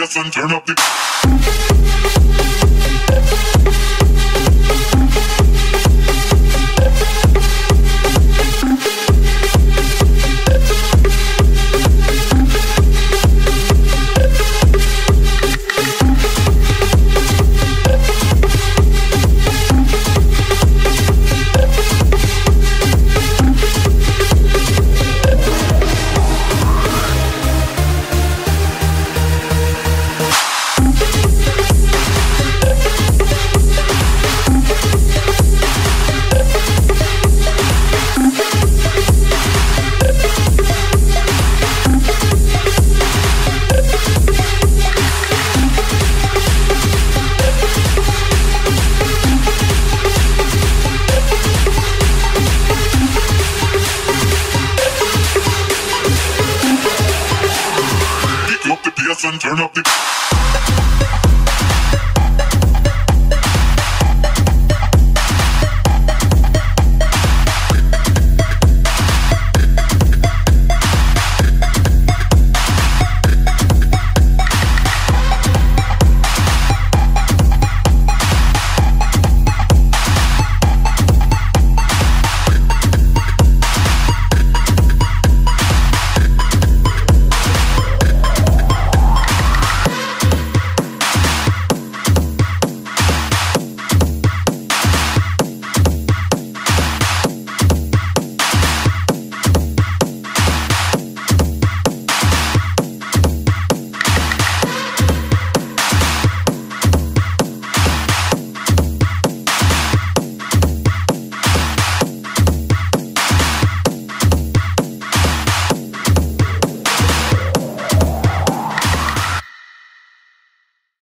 and turn up the. Turn up the.